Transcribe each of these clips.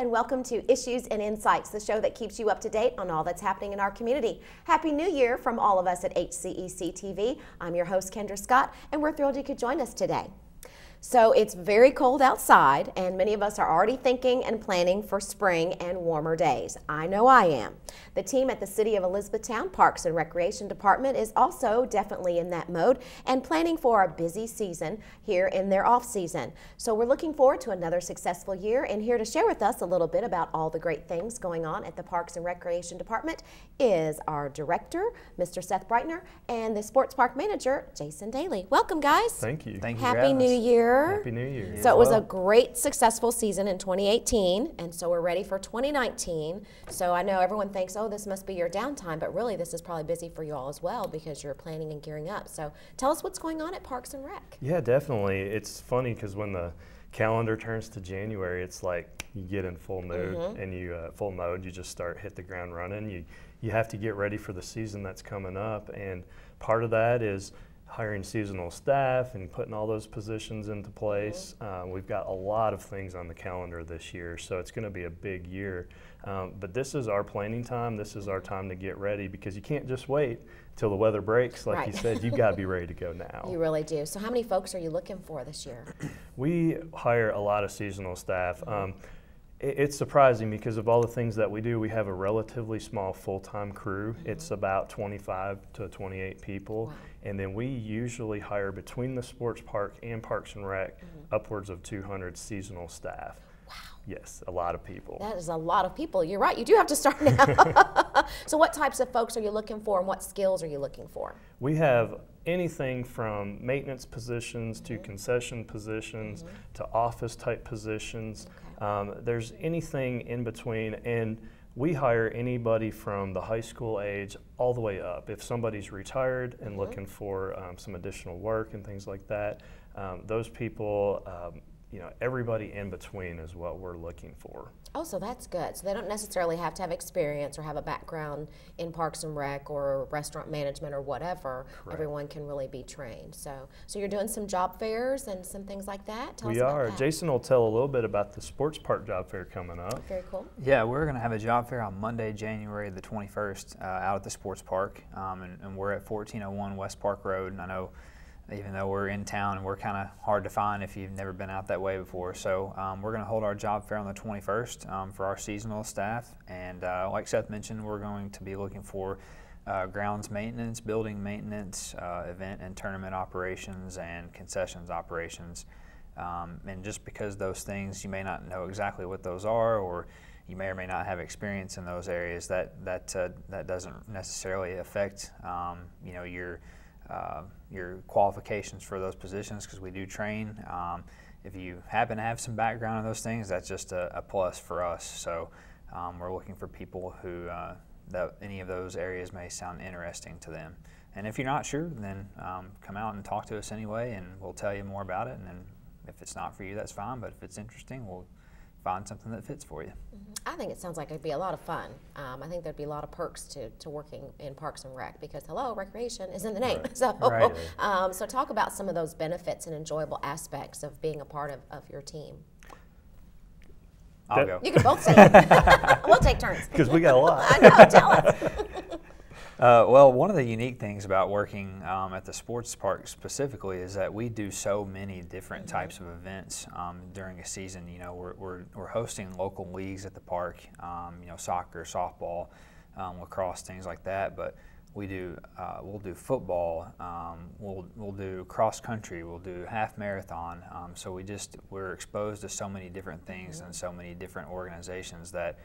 And welcome to Issues and Insights, the show that keeps you up to date on all that's happening in our community. Happy New Year from all of us at HCEC TV. I'm your host, Kendra Scott, and we're thrilled you could join us today. So it's very cold outside, and many of us are already thinking and planning for spring and warmer days. I know I am. The team at the City of Elizabethtown Parks and Recreation Department is also definitely in that mode and planning for a busy season here in their off season. So we're looking forward to another successful year, and here to share with us a little bit about all the great things going on at the Parks and Recreation Department is our director, Mr. Seth Breitner, and the sports park manager, Jason Daly. Welcome, guys. Thank you. Thank you. Happy New Year. Happy New Year. So it was a great, successful season in 2018, and so we're ready for 2019. So I know everyone thinks, oh, this must be your downtime, but really this is probably busy for you all as well because you're planning and gearing up. So tell us what's going on at Parks and Rec. Yeah, definitely. It's funny because when the calendar turns to January, it's like you get in full mood Mm-hmm. and you uh, full mode. You just start hit the ground running. You you have to get ready for the season that's coming up, and part of that is hiring seasonal staff and putting all those positions into place. Uh, we've got a lot of things on the calendar this year, so it's going to be a big year. Um, but this is our planning time. This is our time to get ready because you can't just wait till the weather breaks. Like you said, you've got to be ready to go now. You really do. So how many folks are you looking for this year? We hire a lot of seasonal staff. Um, it- it's surprising because of all the things that we do. We have a relatively small full-time crew. Mm-hmm. It's about 25 to 28 people, Wow. and then we usually hire between the sports park and Parks and Rec mm-hmm. upwards of 200 seasonal staff. Wow. Yes, a lot of people. That is a lot of people. You're right. You do have to start now. so what types of folks are you looking for and what skills are you looking for? We have anything from maintenance positions to mm-hmm. concession positions to office type positions. Um, there's anything in between, and we hire anybody from the high school age all the way up. If somebody's retired and looking for um, some additional work and things like that, um, those people, um, you know, everybody in between is what we're looking for. Oh, so that's good. So they don't necessarily have to have experience or have a background in Parks and Rec or restaurant management or whatever. Everyone can really be trained. So, so you're doing some job fairs and some things like that. Tell us we about are. that. Jason will tell a little bit about the sports park job fair coming up. Very cool. Yeah, we're going to have a job fair on Monday, January the 21st, uh, out at the sports park, um, and, and we're at 1401 West Park Road. And I know, even though we're in town, and we're kind of hard to find if you've never been out that way before. So um, we're going to hold our job fair on the 21st um, for our seasonal staff. And uh, like Seth mentioned, we're going to be looking for uh, grounds maintenance, building maintenance, uh, event and tournament operations, and concessions operations. Um, and just because those things, you may not know exactly what those are, or you may or may not have experience in those areas. That that uh, that doesn't necessarily affect um, you know your uh, your qualifications for those positions because we do train. Um, if you happen to have some background in those things, that's just a, a plus for us. So um, we're looking for people who uh, that any of those areas may sound interesting to them. And if you're not sure, then um, come out and talk to us anyway, and we'll tell you more about it. And then if it's not for you, that's fine. But if it's interesting, we'll find something that fits for you. I think it sounds like it'd be a lot of fun. Um, I think there'd be a lot of perks to, to working in Parks and Rec because hello, recreation is in the name. So, Right. um, so talk about some of those benefits and enjoyable aspects of being a part of, of your team. I'll That- go. You can both say it. we'll take turns. Because we got a lot. I know. Tell us. Uh, well, one of the unique things about working um, at the sports park specifically is that we do so many different types of events um, during a season. You know, we're, we're, we're hosting local leagues at the park, um, you know, soccer, softball, um, lacrosse, things like that. But we do, uh, we'll do football, um, we'll, we'll do cross country, we'll do half marathon. Um, so we just, we're exposed to so many different things and so many different organizations that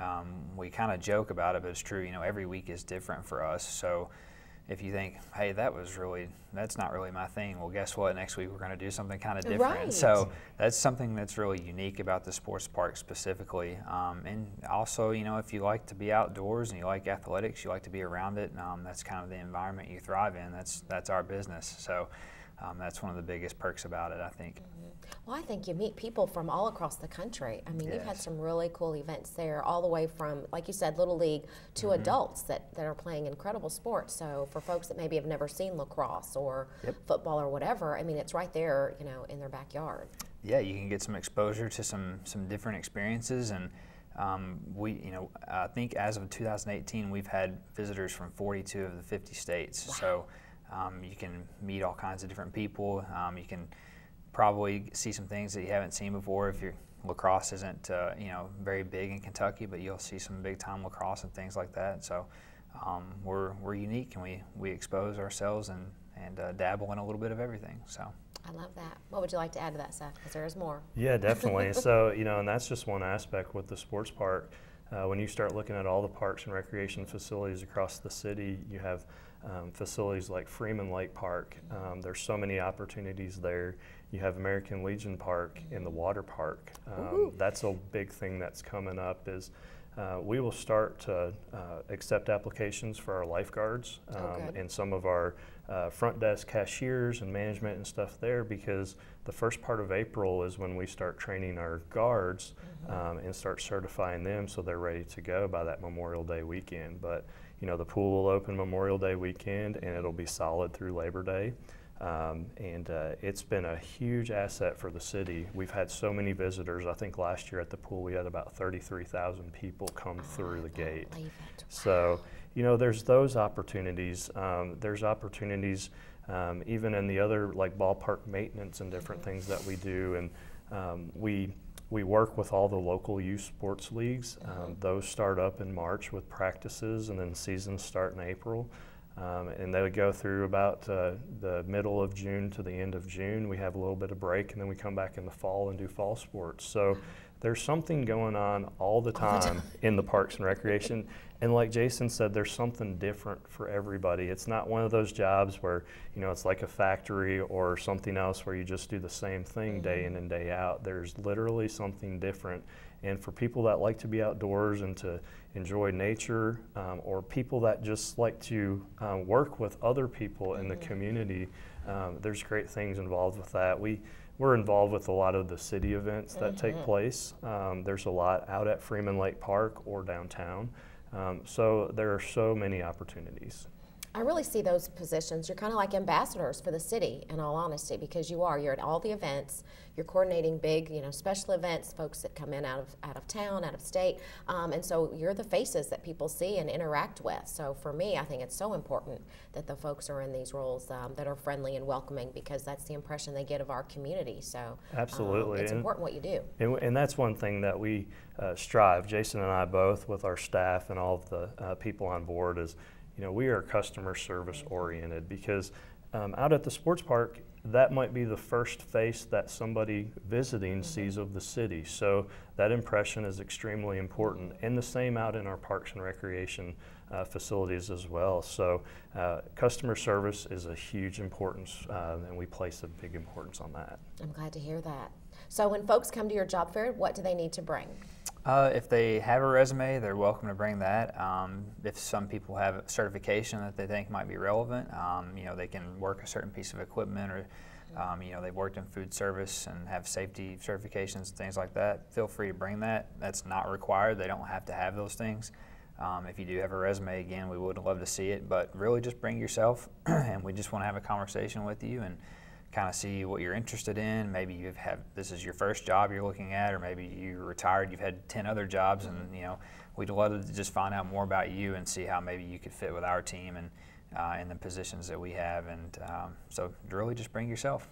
um, we kind of joke about it, but it's true. You know, every week is different for us. So if you think, hey, that was really, that's not really my thing, well, guess what? Next week we're going to do something kind of different. Right. So that's something that's really unique about the sports park specifically. Um, and also, you know, if you like to be outdoors and you like athletics, you like to be around it, um, that's kind of the environment you thrive in. That's, that's our business. So um, that's one of the biggest perks about it, I think. Well, I think you meet people from all across the country. I mean, you've had some really cool events there, all the way from, like you said, Little League to Mm-hmm. adults that, that are playing incredible sports. So for folks that maybe have never seen lacrosse or Yep. football or whatever, I mean, it's right there, you know, in their backyard. yeah, you can get some exposure to some some different experiences and. Um, we, you know, I think as of 2018, we've had visitors from 42 of the 50 states. Wow. So um, you can meet all kinds of different people. Um, you can probably see some things that you haven't seen before if your lacrosse isn't, uh, you know, very big in Kentucky, but you'll see some big time lacrosse and things like that. So um, we're, we're unique and we, we expose ourselves and, and uh, dabble in a little bit of everything. So. I love that. What would you like to add to that, Seth? Because there is more. Yeah, definitely. so, you know, and that's just one aspect with the sports park. Uh, when you start looking at all the parks and recreation facilities across the city, you have um, facilities like Freeman Lake Park. Um, there's so many opportunities there. You have American Legion Park in the water park. Um, that's a big thing that's coming up is uh, we will start to uh, accept applications for our lifeguards oh, um, and some of our uh, front desk cashiers and management and stuff there because the first part of April is when we start training our guards mm-hmm. um, and start certifying them so they're ready to go by that Memorial Day weekend. But you know the pool will open Memorial Day weekend and it'll be solid through Labor Day. Um, and uh, it's been a huge asset for the city. We've had so many visitors. I think last year at the pool we had about 33,000 people come oh, through the gate. So, you know, there's those opportunities. Um, there's opportunities um, even in the other like ballpark maintenance and different mm-hmm. things that we do. And um, we we work with all the local youth sports leagues. Mm-hmm. those start up in March with practices, and then seasons start in April. Um, and they would go through about uh, the middle of June to the end of June. We have a little bit of break, and then we come back in the fall and do fall sports. So there's something going on all the time, all the time. in the parks and recreation. And like Jason said, there's something different for everybody. It's not one of those jobs where you know it's like a factory or something else where you just do the same thing mm-hmm. day in and day out. There's literally something different. And for people that like to be outdoors and to enjoy nature, um, or people that just like to um, work with other people in the mm-hmm. community, um, there's great things involved with that. We we're involved with a lot of the city events that mm-hmm. take place. Um, there's a lot out at Freeman Lake Park or downtown. Um, so there are so many opportunities. I really see those positions. You're kind of like ambassadors for the city, in all honesty, because you are. You're at all the events. You're coordinating big, you know, special events, folks that come in out of out of town, out of state, um, and so you're the faces that people see and interact with. So for me, I think it's so important that the folks are in these roles um, that are friendly and welcoming, because that's the impression they get of our community. So absolutely, um, it's and, important what you do. And, and that's one thing that we uh, strive. Jason and I both, with our staff and all of the uh, people on board, is you know, we are customer service oriented because um, out at the sports park, that might be the first face that somebody visiting mm-hmm. sees of the city. So that impression is extremely important. And the same out in our parks and recreation uh, facilities as well. So uh, customer service is a huge importance, uh, and we place a big importance on that. I'm glad to hear that. So when folks come to your job fair, what do they need to bring? Uh, if they have a resume, they're welcome to bring that. Um, if some people have a certification that they think might be relevant, um, you know, they can work a certain piece of equipment or, um, you know, they've worked in food service and have safety certifications, and things like that. Feel free to bring that. That's not required. They don't have to have those things. Um, if you do have a resume, again, we would love to see it, but really just bring yourself and we just want to have a conversation with you and kind of see what you're interested in. Maybe you have this is your first job you're looking at, or maybe you're retired, you've had 10 other jobs, and you know we'd love to just find out more about you and see how maybe you could fit with our team and uh, in the positions that we have. And um, so really just bring yourself.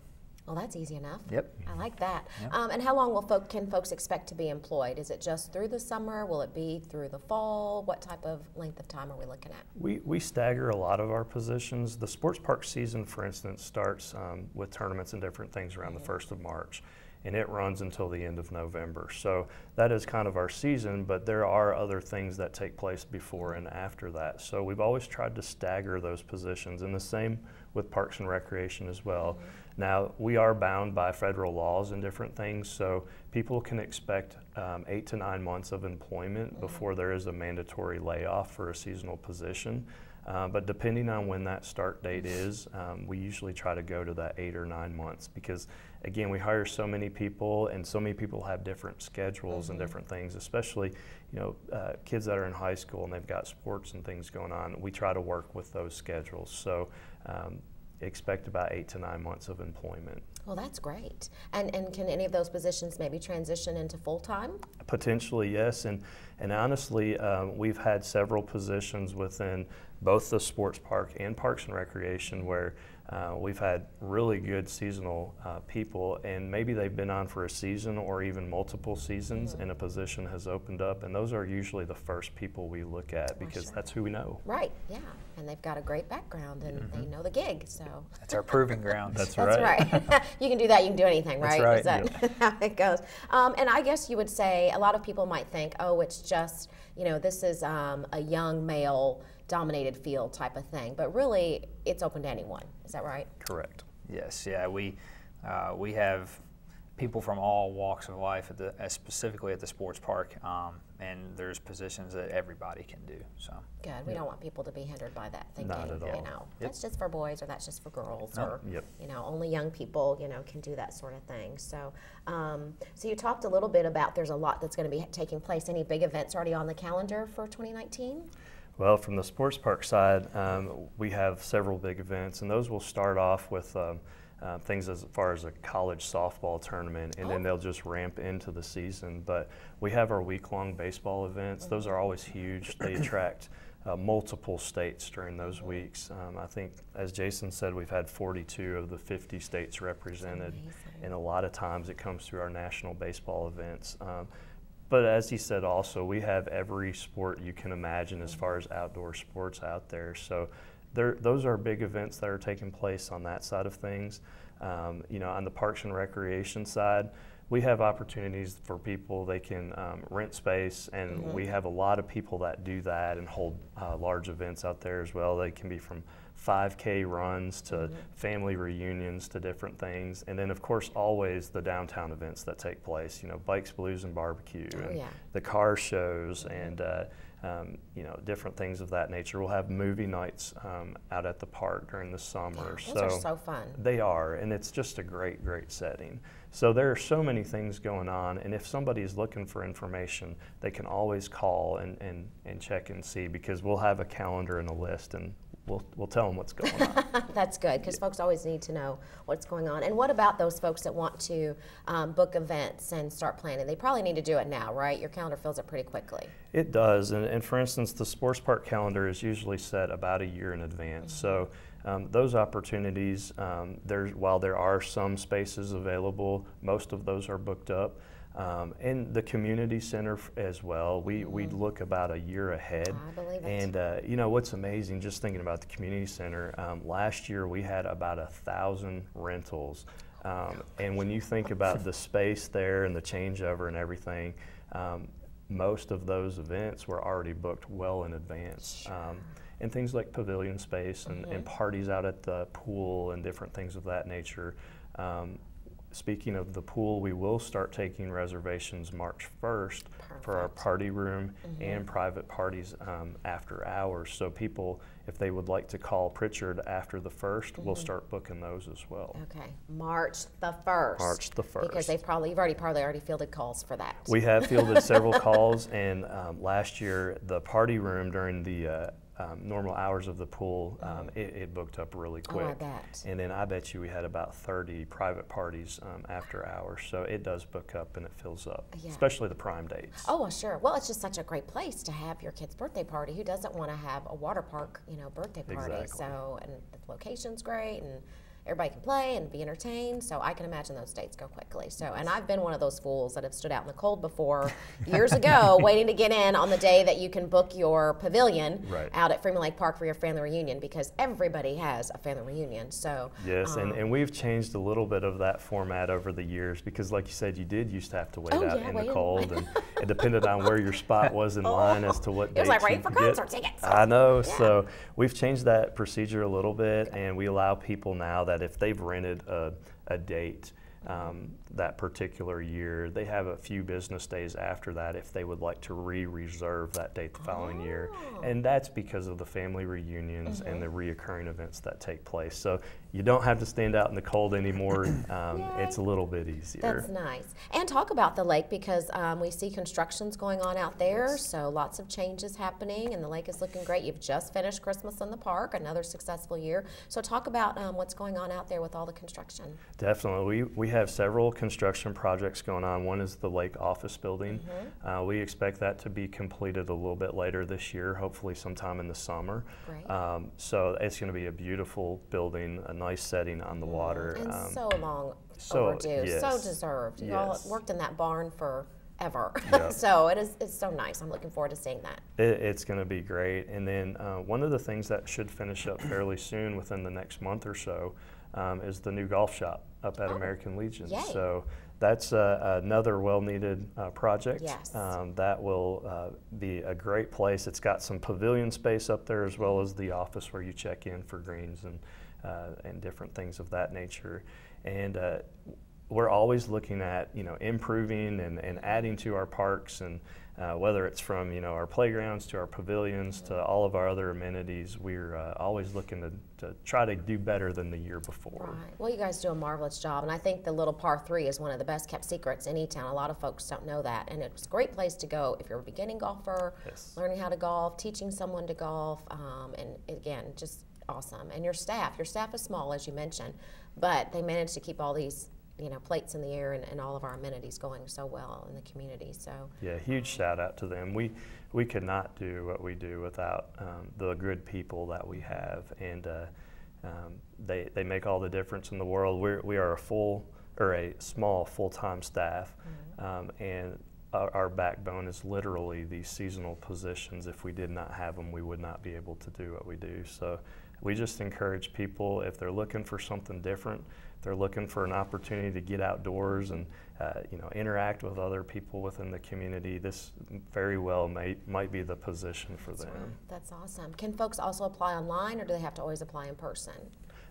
Well, that's easy enough. Yep. I like that. Yep. Um, and how long will folk, can folks expect to be employed? Is it just through the summer? Will it be through the fall? What type of length of time are we looking at? We, we stagger a lot of our positions. The sports park season, for instance, starts um, with tournaments and different things around mm-hmm. the 1st of March and it runs until the end of November. So that is kind of our season, but there are other things that take place before and after that. So we've always tried to stagger those positions, and the same with Parks and Recreation as well. Mm-hmm. Now, we are bound by federal laws and different things, so people can expect um, eight to nine months of employment mm-hmm. before there is a mandatory layoff for a seasonal position. Uh, but depending on when that start date is, um, we usually try to go to that eight or nine months because, again, we hire so many people and so many people have different schedules mm-hmm. and different things, especially, you know, uh, kids that are in high school and they've got sports and things going on. We try to work with those schedules. So, um, expect about eight to nine months of employment. Well, that's great. And and can any of those positions maybe transition into full time? Potentially, yes. And and honestly, um, we've had several positions within both the sports park and Parks and Recreation where uh, we've had really good seasonal uh, people, and maybe they've been on for a season or even multiple seasons, mm-hmm. and a position has opened up. And those are usually the first people we look at because sure. that's who we know. Right, yeah. And they've got a great background and mm-hmm. they know the gig. So that's our proving ground. that's, that's right. right. you can do that, you can do anything, right? That's right. Is that yep. how it goes? Um, and I guess you would say a lot of people might think, oh, it's just, you know, this is um, a young male dominated field type of thing. But really, it's open to anyone. Is that right? Correct. Yes. Yeah. We uh, we have people from all walks of life at the uh, specifically at the sports park, um, and there's positions that everybody can do. So good. We don't want people to be hindered by that thinking. Not at all. You know, yep. that's just for boys or that's just for girls nope. or yep. you know only young people you know can do that sort of thing. So um, so you talked a little bit about there's a lot that's going to be taking place. Any big events already on the calendar for 2019? Well, from the sports park side, um, we have several big events, and those will start off with um, uh, things as far as a college softball tournament, and oh. then they'll just ramp into the season. But we have our week-long baseball events; those are always huge. They attract uh, multiple states during those weeks. Um, I think, as Jason said, we've had 42 of the 50 states represented, and a lot of times it comes through our national baseball events. Um, but as he said, also we have every sport you can imagine as far as outdoor sports out there. So there, those are big events that are taking place on that side of things. Um, you know, on the parks and recreation side, we have opportunities for people. They can um, rent space, and mm-hmm. we have a lot of people that do that and hold uh, large events out there as well. They can be from 5K runs to family reunions to different things. And then, of course, always the downtown events that take place, you know, Bikes, Blues, and Barbecue, oh, and yeah. the car shows, and, uh, um, you know, different things of that nature. We'll have movie nights um, out at the park during the summer. Yeah, those so are so fun. They are, and it's just a great, great setting. So there are so many things going on, and if somebody is looking for information, they can always call and, and, and check and see because we'll have a calendar and a list, and we'll, we'll tell them what's going on. That's good because yeah. folks always need to know what's going on. And what about those folks that want to um, book events and start planning? They probably need to do it now, right? Your calendar fills up pretty quickly. It does. And, and for instance, the sports park calendar is usually set about a year in advance. Mm-hmm. So um, those opportunities, um, there's, while there are some spaces available, most of those are booked up. Um, and the community center as well. We mm-hmm. we look about a year ahead. I believe it. And uh, you know what's amazing? Just thinking about the community center. Um, last year we had about a thousand rentals. Um, and when you think about the space there and the changeover and everything, um, most of those events were already booked well in advance. Sure. Um, and things like pavilion space and, mm-hmm. and, parties out at the pool and different things of that nature. Um, speaking of the pool, we will start taking reservations March 1st Perfect. for our party room mm-hmm. and private parties um, after hours. So people, if they would like to call Pritchard after the 1st, mm-hmm. we'll start booking those as well. Okay, March the 1st. March the 1st. Because they've probably, you've already probably already fielded calls for that. We have fielded several calls, and um, last year the party room during the uh, um, normal hours of the pool, um, mm-hmm. it, it, booked up really quick. Oh, I bet. And then I bet you we had about 30 private parties um, after hours. So it does book up and it fills up, yeah. especially the prime dates. Oh, well, sure. Well, it's just such a great place to have your kid's birthday party. Who doesn't want to have a water park, you know, birthday party? Exactly. So, and the location's great and everybody can play and be entertained. So I can imagine those dates go quickly. So, and I've been one of those fools that have stood out in the cold before years ago, waiting to get in on the day that you can book your pavilion right. out at Freeman Lake Park for your family reunion because everybody has a family reunion. So yes, um, and, and we've changed a little bit of that format over the years because, like you said, you did used to have to wait oh, out yeah, in the cold, and it depended on where your spot was in line as to what. It was like waiting for concert get. tickets. I know. Yeah. So we've changed that procedure a little bit, and we allow people now that if they've rented a, a date. um, that particular year. They have a few business days after that if they would like to re-reserve that date the following oh. year, and that's because of the family reunions mm-hmm. and the reoccurring events that take place. So you don't have to stand out in the cold anymore. Um, it's a little bit easier. That's nice. And talk about the lake because um, we see constructions going on out there, yes. so lots of changes happening, and the lake is looking great. You've just finished Christmas in the Park, another successful year. So talk about um, what's going on out there with all the construction. Definitely. We, we have several construction projects going on. One is the lake office building. Mm-hmm. Uh, we expect that to be completed a little bit later this year, hopefully sometime in the summer. Um, so it's going to be a beautiful building, a nice setting on the mm-hmm. water. And um, so long so, overdue, yes. so deserved. You yes. all worked in that barn for ever. Yep. so it is it's so nice. I'm looking forward to seeing that. It, it's going to be great. And then uh, one of the things that should finish up fairly soon, within the next month or so, um, is the new golf shop up at oh, American Legion. Yay. So that's uh, another well-needed uh, project. Yes. Um, that will uh, be a great place. It's got some pavilion space up there as well as the office where you check in for greens and uh, and different things of that nature. And uh, we're always looking at you know improving and, and adding to our parks and uh, whether it's from you know our playgrounds to our pavilions to all of our other amenities, we're uh, always looking to, to try to do better than the year before. Right. Well, you guys do a marvelous job, and I think the little par three is one of the best kept secrets in E-Town. A lot of folks don't know that, and it's a great place to go if you're a beginning golfer, yes. learning how to golf, teaching someone to golf, um, and again, just awesome. And your staff, your staff is small as you mentioned, but they manage to keep all these you know plates in the air and, and all of our amenities going so well in the community. So yeah, huge shout out to them. We we could not do what we do without um, the good people that we have, and uh, um, they they make all the difference in the world. We're we are a full or a small full time staff, mm-hmm. um, and our, our, backbone is literally these seasonal positions. If we did not have them, we would not be able to do what we do. So we just encourage people if they're looking for something different they're looking for an opportunity to get outdoors and uh, you know interact with other people within the community, this very well may, might be the position for That's them. Right. That's awesome. Can folks also apply online, or do they have to always apply in person?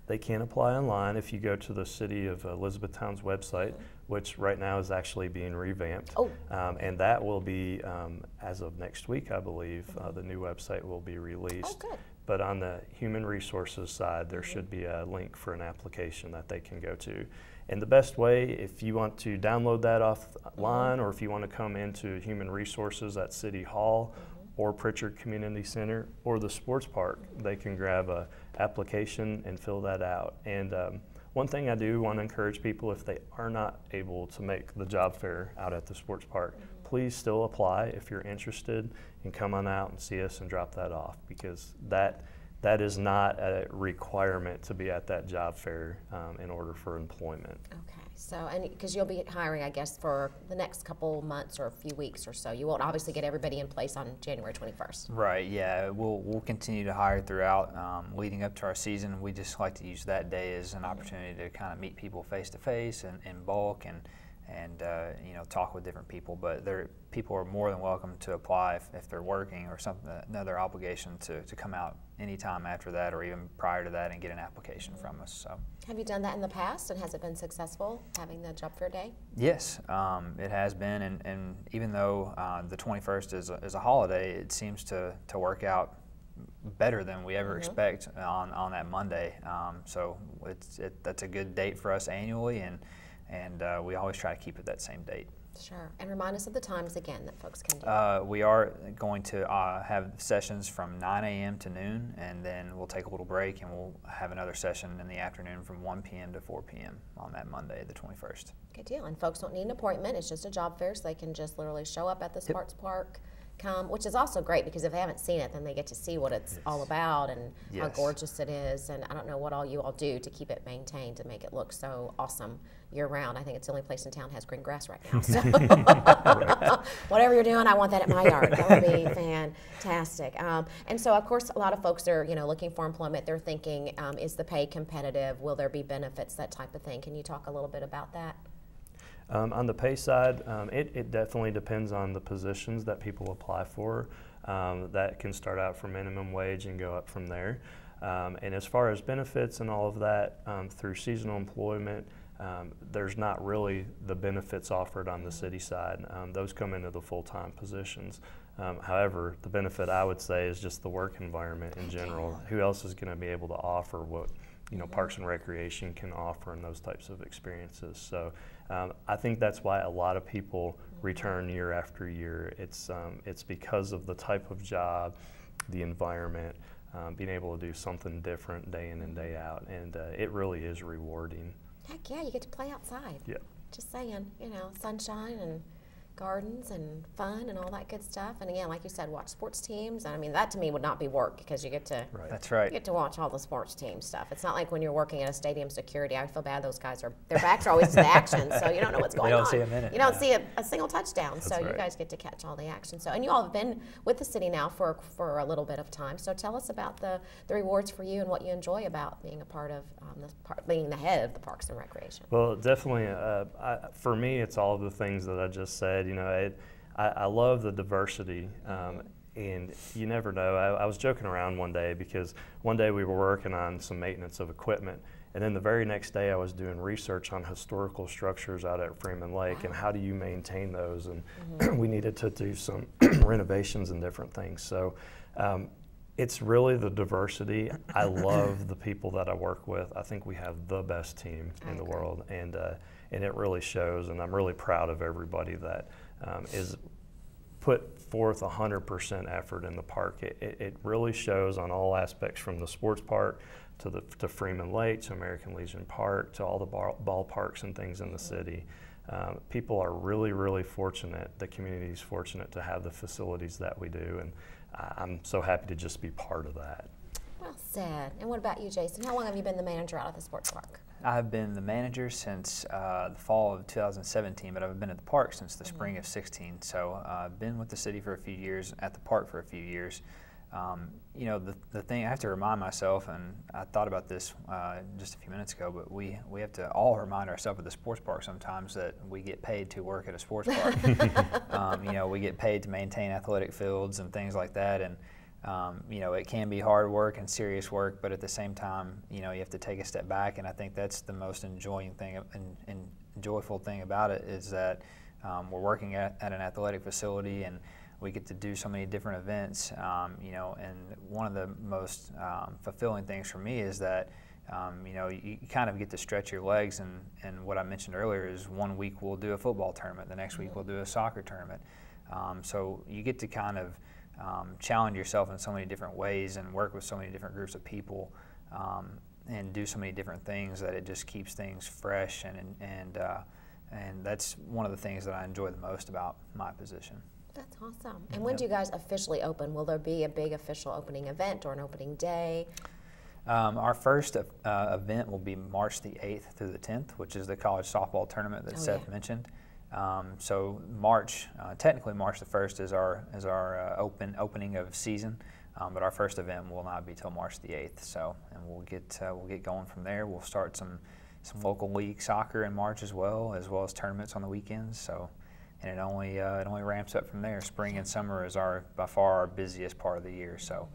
They can apply online if you go to the City of Elizabethtown's website, mm-hmm. which right now is actually being revamped. Oh. Um, and that will be, um, as of next week, I believe, uh, the new website will be released. Oh, good. But on the human resources side, there should be a link for an application that they can go to. And the best way, if you want to download that offline uh-huh. or if you want to come into human resources at City Hall mm-hmm. or Pritchard Community Center or the sports park, they can grab a application and fill that out. And um, one thing I do want to encourage people if they are not able to make the job fair out at the sports park, mm-hmm. please still apply if you're interested and come on out and see us and drop that off because that that is not a requirement to be at that job fair um, in order for employment. Okay, so and because you'll be hiring, I guess, for the next couple months or a few weeks or so. You won't obviously get everybody in place on January 21st. Right. Yeah. We'll we'll continue to hire throughout, um, leading up to our season. We just like to use that day as an opportunity to kind of meet people face to face and in bulk and and uh, you know talk with different people. But there, people are more than welcome to apply if, if they're working or something another obligation to, to come out anytime after that or even prior to that and get an application from us. So. Have you done that in the past and has it been successful having the job fair day? Yes, um, it has been, and, and even though uh, the 21st is a, is a holiday, it seems to, to work out better than we ever mm-hmm. expect on, on that Monday. Um, so it's it, that's a good date for us annually, and and uh, we always try to keep it that same date. Sure. And remind us of the times again that folks can do. Uh, we are going to uh, have sessions from 9 a.m. to noon, and then we'll take a little break and we'll have another session in the afternoon from 1 p.m. to 4 p.m. on that Monday, the 21st. Good deal. And folks don't need an appointment, it's just a job fair, so they can just literally show up at the Sports yep. Park come, which is also great because if they haven't seen it, then they get to see what it's yes. all about and yes. how gorgeous it is. And I don't know what all you all do to keep it maintained to make it look so awesome year round. I think it's the only place in town has green grass right now. So whatever you're doing, I want that at my yard. That would be fantastic. Um, and so, of course, a lot of folks are you know looking for employment. They're thinking, um, is the pay competitive? Will there be benefits? That type of thing. Can you talk a little bit about that? Um, on the pay side, um, it, it, definitely depends on the positions that people apply for. Um, that can start out from minimum wage and go up from there. Um, and as far as benefits and all of that, um, through seasonal employment, um, there's not really the benefits offered on the city side. Um, those come into the full-time positions. Um, however, the benefit I would say is just the work environment in general. Who else is going to be able to offer what you know Parks and Recreation can offer and those types of experiences? So um, I think that's why a lot of people return year after year. It's um, it's because of the type of job, the environment. Um, being able to do something different day in and day out, and uh, it really is rewarding. Heck yeah, you get to play outside. Yeah. Just saying, you know, sunshine and gardens and fun and all that good stuff. And again, like you said, watch sports teams. And I mean, that to me would not be work because you get to Right. That's right. you get to watch all the sports team stuff. It's not like when you're working at a stadium security. I feel bad; those guys are their backs are always to the action, so you don't know what's They going don't on. see a minute, You don't yeah. see a, a single touchdown. so you guys get to catch all the action. So and you all have been with the city now for for a little bit of time. So tell us about the the rewards for you and what you enjoy about being a part of um, the part, being the head of the Parks and Recreation. Well, definitely. Uh, I, for me, it's all of the things that I just said. You know, it, I, I love the diversity, um, and you never know. I, I was joking around one day because one day we were working on some maintenance of equipment, and then the very next day I was doing research on historical structures out at Freeman Lake and how do you maintain those, and we needed to do some renovations and different things. So. Um, it's really the diversity. I love the people that I work with. I think we have the best team I in the agree. world, and uh, and it really shows. And I'm really proud of everybody that um, is put forth 100% effort in the park. It, it, it really shows on all aspects, from the sports park to the to Freeman Lake to American Legion Park to all the ball, ballparks and things in the city. Um, people are really, really fortunate. The community is fortunate to have the facilities that we do, and I'm so happy to just be part of that. Well said. And what about you, Jason? How long have you been the manager out at the sports park? I've been the manager since uh, the fall of 2017, but I've been at the park since the spring of 16. So uh, I've been with the city for a few years, at the park for a few years. Um, you know, the, the thing I have to remind myself, and I thought about this uh, just a few minutes ago, but we, we have to all remind ourselves at the sports park sometimes that we get paid to work at a sports park. um, you know, we get paid to maintain athletic fields and things like that. And um, you know, it can be hard work and serious work, but at the same time, you know, you have to take a step back, and I think that's the most enjoying thing and, and joyful thing about it is that um, we're working at, at an athletic facility and we get to do so many different events, um, you know, and one of the most um, fulfilling things for me is that. Um, you know, you, you kind of get to stretch your legs, and, and what I mentioned earlier is one week we'll do a football tournament, the next week we'll do a soccer tournament. Um, so you get to kind of um, challenge yourself in so many different ways and work with so many different groups of people um, and do so many different things that it just keeps things fresh and and uh, and that's one of the things that I enjoy the most about my position. That's awesome. And when do you guys officially open? Will there be a big official opening event or an opening day? Um, our first uh, event will be March the 8th through the 10th, which is the college softball tournament that Oh, Seth yeah. mentioned. Um, so March, uh, technically March the 1st is our is our uh, open opening of season, um, but our first event will not be till March the 8th. So and we'll get uh, we'll get going from there. We'll start some some local league soccer in March as well, as well as tournaments on the weekends. So and it only uh, it only ramps up from there. Spring and summer is our by far our busiest part of the year. So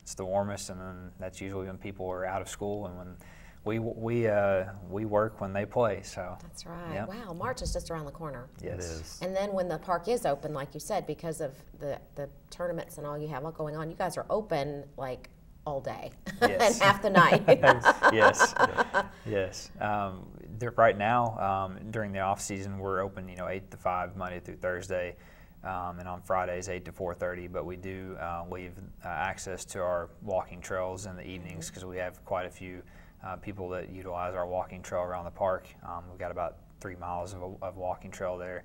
it's the warmest, and then that's usually when people are out of school and when we we uh, we work when they play. So That's right. Yep. Wow, March is just around the corner. yes, It is. And then when the park is open, like you said, because of the, the tournaments and all you have going on, you guys are open like all day and Yes. half the night. yes, yes. Um, there, right now, um, during the off season, we're open. You know, eight to five, Monday through Thursday, um, and on Fridays, eight to four thirty. But we do uh, leave uh, access to our walking trails in the evenings because we have quite a few uh, people that utilize our walking trail around the park. Um, we've got about three miles of, of walking trail there.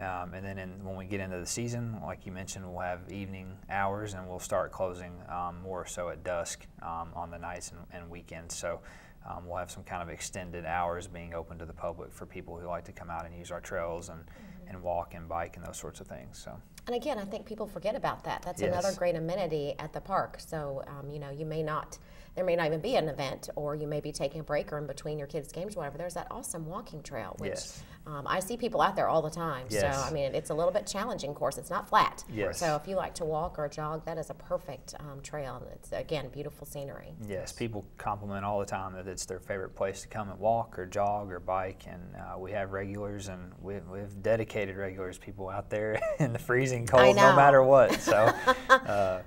Um, and then in, when we get into the season, like you mentioned, we'll have evening hours and we'll start closing um, more so at dusk um, on the nights and, and weekends. So um, we'll have some kind of extended hours being open to the public for people who like to come out and use our trails and, and walk and bike and those sorts of things. So And again, I think people forget about that. That's Yes. another great amenity at the park. So, um, you know, you may not, there may not even be an event, or you may be taking a break or in between your kids' games, or whatever. There's that awesome walking trail, which Yes. um, I see people out there all the time. Yes. So, I mean, it's a little bit challenging course. It's not flat. Yes. So, if you like to walk or jog, that is a perfect um, trail. And It's, again, beautiful scenery. Yes, people compliment all the time that it's their favorite place to come and walk or jog or bike, and uh, we have regulars and we, we have dedicated regulars, people out there in the freezing cold, no matter what. So, uh,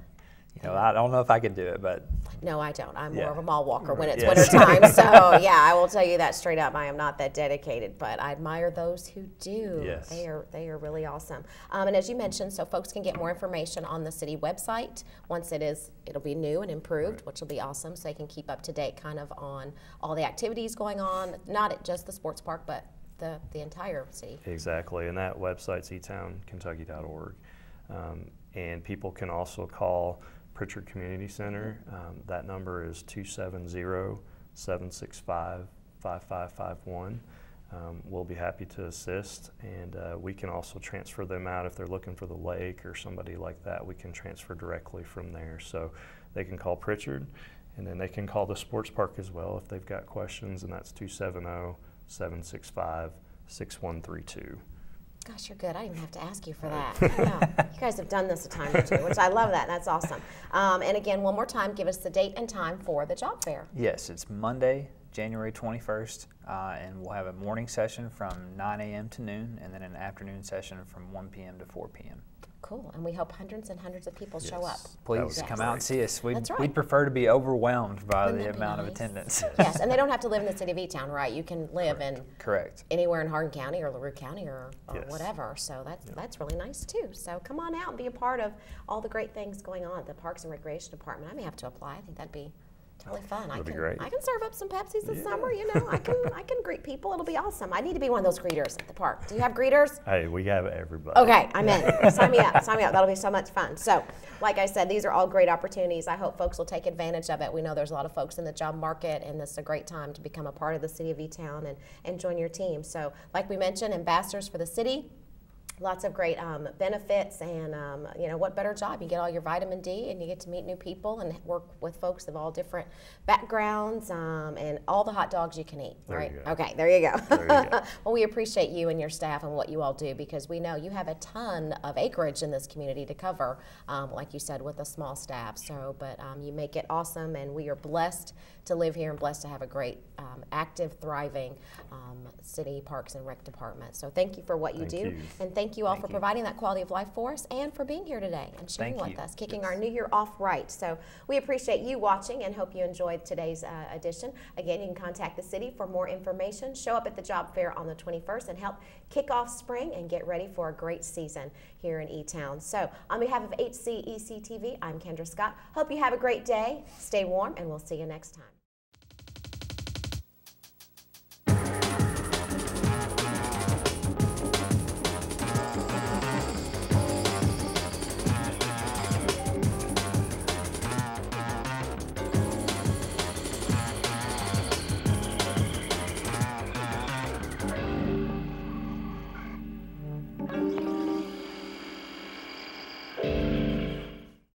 you know, I don't know if I could do it, but No, I don't. I'm more of a mall walker when it's Yes. winter time. so yeah, I will tell you that straight up. I am not that dedicated, but I admire those who do. Yes. They are they are really awesome. Um, and as you mentioned, so folks can get more information on the city website once it is it'll be new and improved, which will be awesome. So they can keep up to date kind of on all the activities going on, not at just the sports park, but the the entire city. Exactly, and that website's etownkentucky.org. Um, and people can also call Pritchard Community Center. Um, that number is 270 765 5551. Um, We'll be happy to assist, and uh, we can also transfer them out if they're looking for the lake or somebody like that. We can transfer directly from there. So they can call Pritchard, and then they can call the sports park as well if they've got questions, and that's 270 765 6132. Gosh, you're good. I didn't even have to ask you for that. Yeah. You guys have done this a time or two, which I love that. That's awesome. Um, and again, one more time, give us the date and time for the job fair. yes, it's Monday, January 21st, uh, and we'll have a morning session from 9 a.m. to noon, and then an afternoon session from 1 p.m. to 4 p.m. Cool. And we hope hundreds and hundreds of people show up. Please would be come out and see us. We'd, That's right. we'd prefer to be overwhelmed by Wouldn't the that be amount of attendance. Yes, and they don't have to live in the city of E-Town, right? You can live in Correct. anywhere in Hardin County or LaRue County or, or Yes. whatever. So that's that's really nice too. So come on out and be a part of all the great things going on at the Parks and Recreation Department. I may have to apply. I think that'd be really fun. I That'd be can great. I can serve up some Pepsis this summer. You know, I can I can greet people. It'll be awesome. I need to be one of those greeters at the park. Do you have greeters? Hey, we have everybody. Okay, I'm in. Sign me up. Sign me up. That'll be so much fun. So, like I said, these are all great opportunities. I hope folks will take advantage of it. We know there's a lot of folks in the job market, and this is a great time to become a part of the city of E-Town and, and join your team. So, like we mentioned, ambassadors for the city. Lots of great um, benefits, and um, you know what better job? You get all your vitamin D, and you get to meet new people and work with folks of all different backgrounds, um, and all the hot dogs you can eat. There right? Okay, there you go. There you go. well, we appreciate you and your staff and what you all do because we know you have a ton of acreage in this community to cover, um, like you said, with a small staff. So, but um, you make it awesome, and we are blessed to live here and blessed to have a great, um, active, thriving um, city parks and rec department. So, thank you for what you Thank do, you. and thank you all Thank for you. providing that quality of life for us and for being here today and sharing Thank with you. us, kicking our new year off right. So, we appreciate you watching and hope you enjoyed today's uh, edition. Again, you can contact the city for more information. Show up at the job fair on the 21st and help kick off spring and get ready for a great season here in E-Town. So, on behalf of HCEC TV, I'm Kendra Scott. Hope you have a great day. Stay warm, and we'll see you next time.